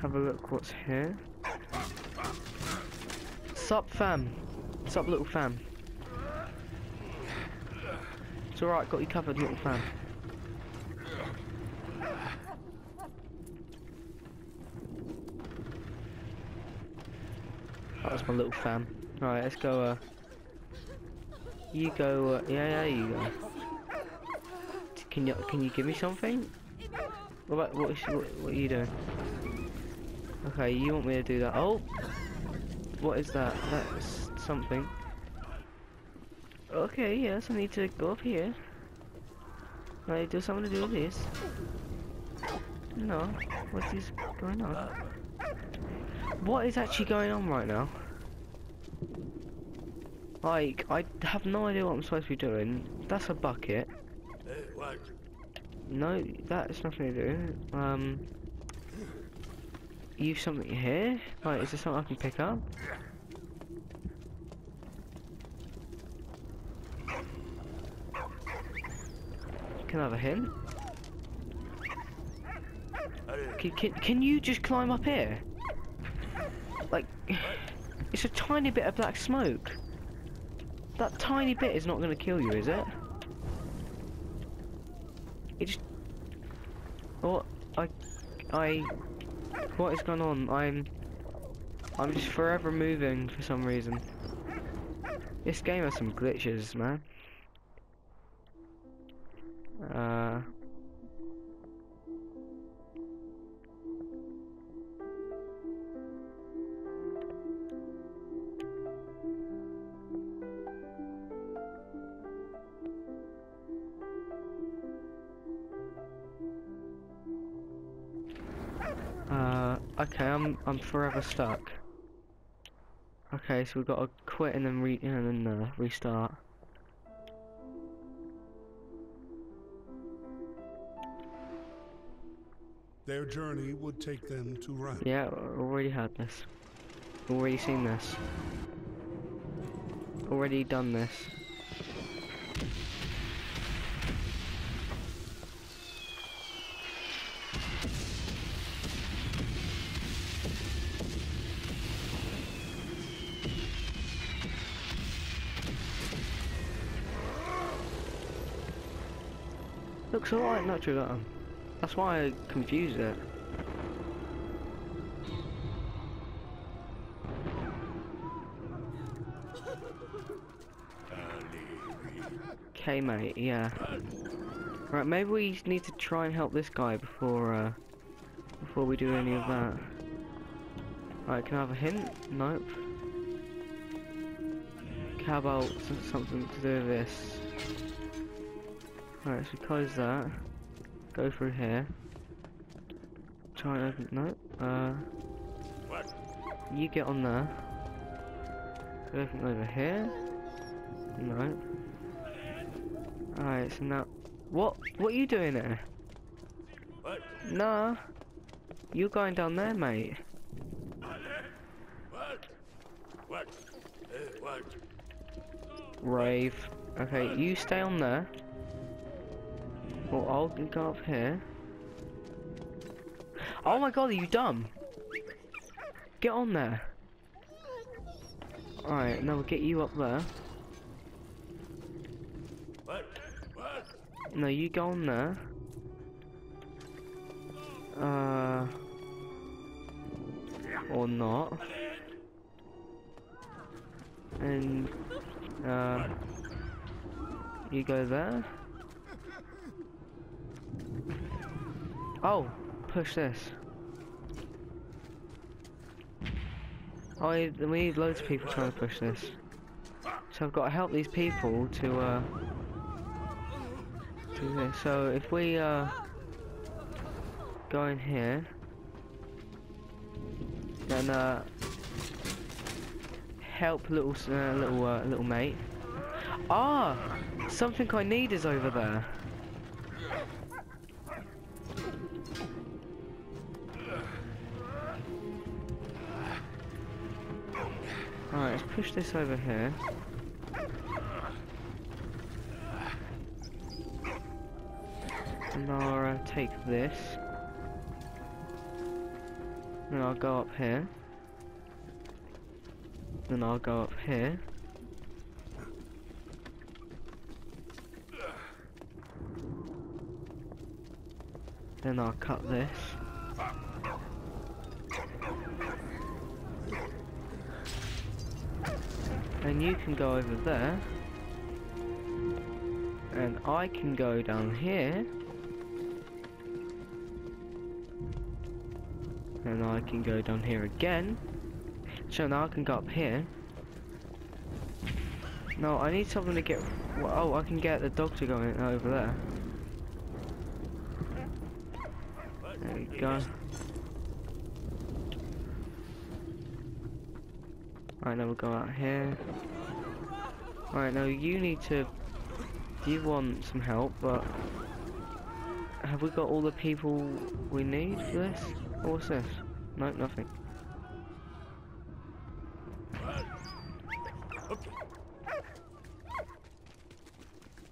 have a look what's here. Sup fam. Sup little fam. It's alright, got you covered little fam. That was my little fam. Alright, let's go uh You go uh, yeah yeah you go. Can you can you give me something? What about what, is, what, what are you doing? Okay, you want me to do that? Oh, what is that? That's something. Okay, yes, I need to go up here. I do something to do with this. No, what is going on? What is actually going on right now? Like, I have no idea what I'm supposed to be doing. That's a bucket. No, that's nothing to do. Um, use something here? Right, is there something I can pick up? Can I have a hint? Can, can, can you just climb up here? Like, it's a tiny bit of black smoke. That tiny bit is not going to kill you, is it? It just... What? I... I... What is going on? I'm... I'm just forever moving for some reason. This game has some glitches, man. Okay, I'm I'm forever stuck. Okay, so we've got to quit and then re and then uh, restart. Their journey would take them to Reims. Yeah, already had this. Already seen this. Already done this. Looks alright, Notre Dame. That's why I confused it. Okay, mate, yeah. Right, maybe we need to try and help this guy before, uh, before we do any of that. Right, can I have a hint? Nope. How about something to do with this? Alright, so close that. Go through here. Try and open. No. Uh. You get on there. Go over here. No. Alright, so now. What? What are you doing there? What? Nah. You're going down there, mate. What? What? What? Rave. Okay, you stay on there. Well, I'll go up here. Oh my god, are you dumb? Get on there. Alright, now we'll get you up there. No, you go on there. Uh... Or not. And... Uh... You go there. Oh, push this. Oh, we need loads of people trying to push this. So I've got to help these people to, uh... Do this. So if we, uh... Go in here... Then, uh... Help little, uh, little, uh, little mate. Ah! Something I need is over there. Push this over here. And I'll take this. Then I'll go up here. Then I'll go up here. Then I'll cut this. And you can go over there. And I can go down here. And I can go down here again. So now I can go up here. No, I need something to get... Oh, I can get the dog to go in over there. There we go. Alright, now we'll go out here. Alright, now you need to... You want some help, but... Have we got all the people we need for this? Or what's this? Nope, nothing.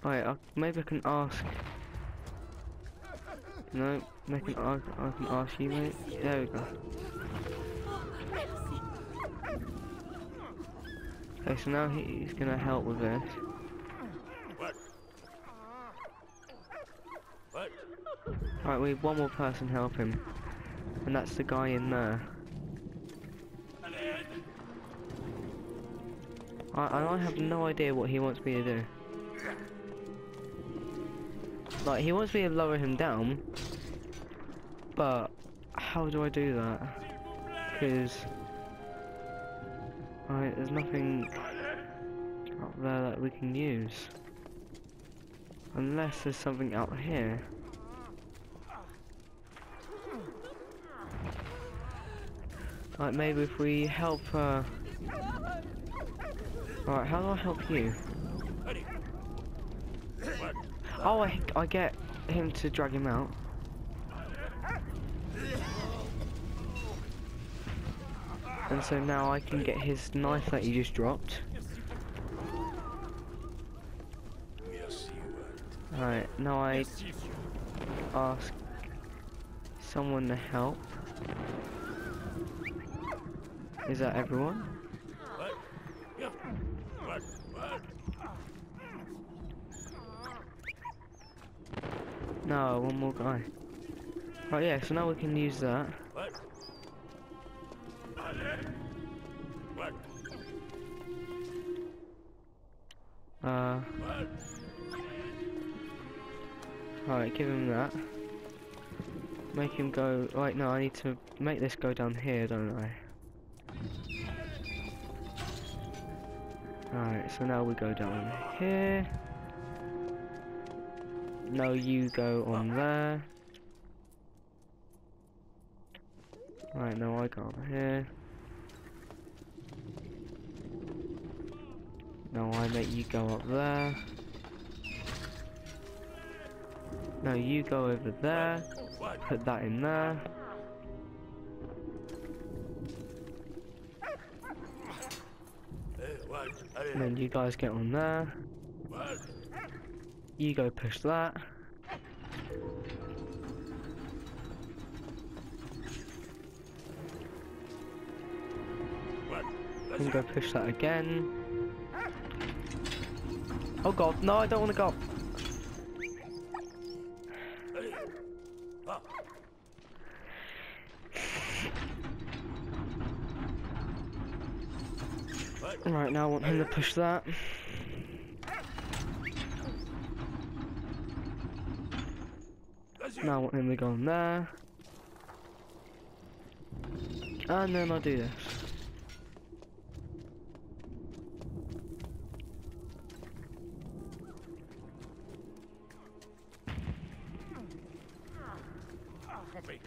Alright, maybe I can ask... No, I can, I can ask you, mate. There we go. Okay, so now he's gonna help with this. Alright, we have one more person help him. And that's the guy in there. I, and I have no idea what he wants me to do. Like, he wants me to lower him down. But, how do I do that? Because... Alright, there's nothing up there that we can use. Unless there's something out here. Like maybe if we help uh Alright, how do I help you? Oh I I get him to drag him out. And so now I can get his knife that he just dropped. Alright, now I ask someone to help. Is that everyone? No, one more guy. Right, yeah, so now we can use that. Uh, alright, give him that. Make him go, right, no, I need to make this go down here, don't I? Alright, so now we go down here. No, you go on there. Right, now I go over here. Now I make you go up there. Now you go over there. Put that in there. And then you guys get on there. You go push that. And go push that again. Oh god, no, I don't want to go. Right, now I want him to push that. Now I want him to go on there. And then I'll do this. Copy.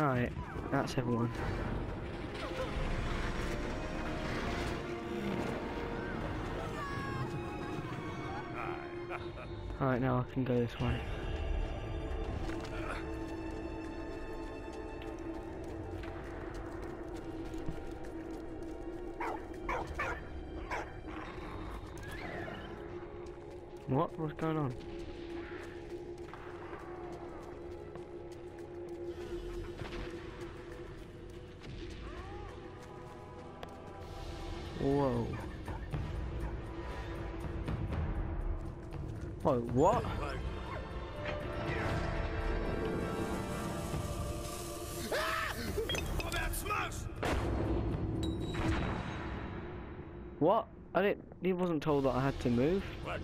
Alright, that's everyone. Alright, now I can go this way. What? What's going on? What? I didn't. He wasn't told that I had to move. What?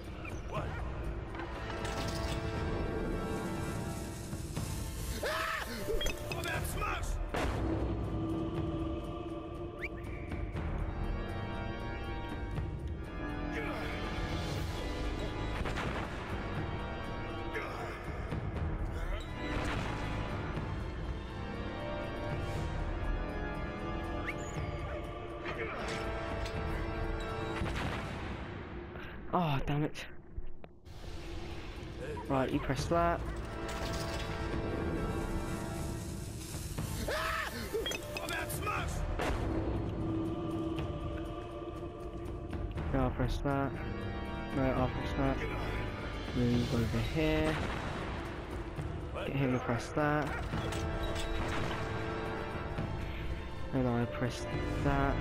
Damn it. Right, you press that. No, I'll press that. No, I'll press that. Move over here. Get him to press that. And I press that.